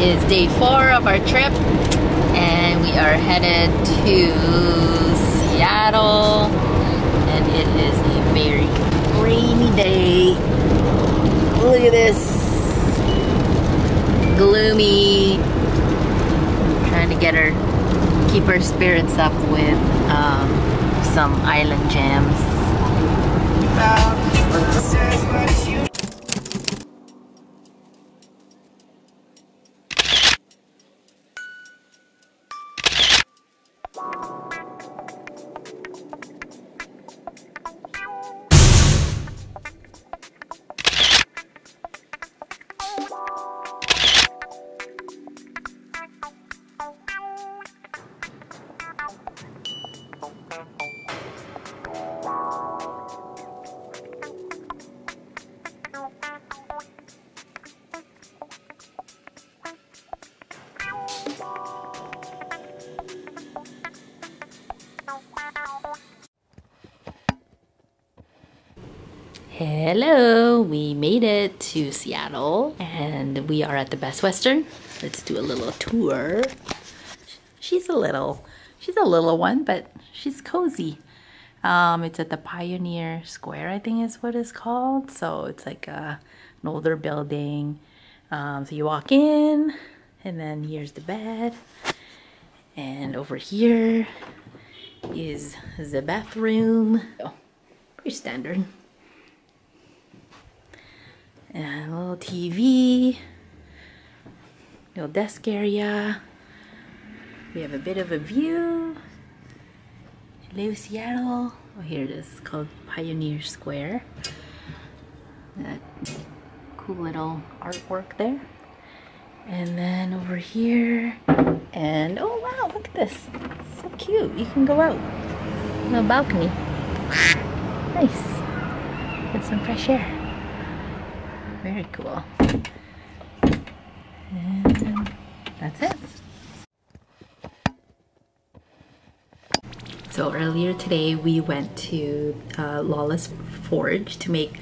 is day four of our trip and we are headed to Seattle and it is a very rainy day. Look at this. Gloomy. Trying to get her, keep her spirits up with um, some island jams. Hello, we made it to Seattle and we are at the Best Western. Let's do a little tour. She's a little, she's a little one, but she's cozy. Um, it's at the Pioneer Square, I think is what it's called. So it's like a, an older building. Um, so you walk in and then here's the bed. And over here is the bathroom. Oh, pretty standard and a little TV, little desk area. We have a bit of a view. Hello, Seattle. Oh, here it is, called Pioneer Square. That cool little artwork there. And then over here, and oh wow, look at this. So cute. You can go out. No balcony. Nice. Get some fresh air. Very cool. And that's it. So earlier today we went to uh, Lawless Forge to make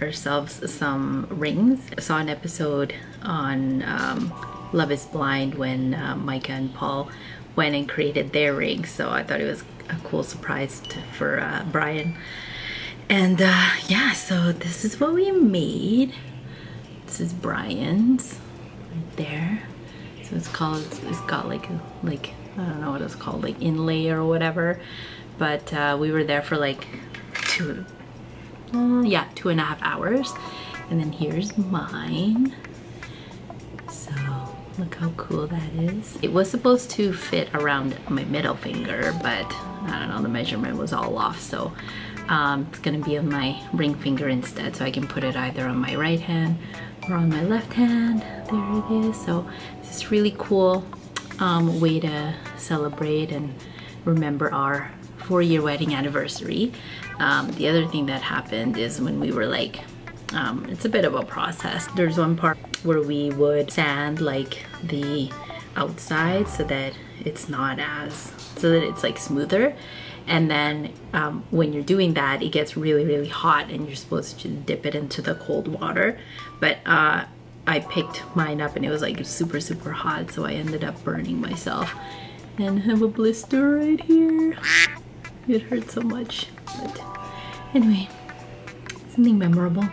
ourselves some rings. I saw an episode on um, Love is Blind when uh, Micah and Paul went and created their rings. So I thought it was a cool surprise to, for uh, Brian. And uh, yeah, so this is what we made. This is Brian's right there. So it's called, it's got like, like, I don't know what it's called, like inlay or whatever. But uh, we were there for like two, uh, yeah, two and a half hours. And then here's mine. So look how cool that is. It was supposed to fit around my middle finger, but I don't know, the measurement was all off. So um, it's gonna be on my ring finger instead. So I can put it either on my right hand or on my left hand. There it is. So is really cool um, way to celebrate and remember our four-year wedding anniversary. Um, the other thing that happened is when we were like, um, it's a bit of a process. There's one part where we would sand like the outside so that it's not as, so that it's like smoother and then um, when you're doing that it gets really really hot and you're supposed to dip it into the cold water. But uh, I picked mine up and it was like super super hot so I ended up burning myself. And have a blister right here. It hurt so much. But anyway something memorable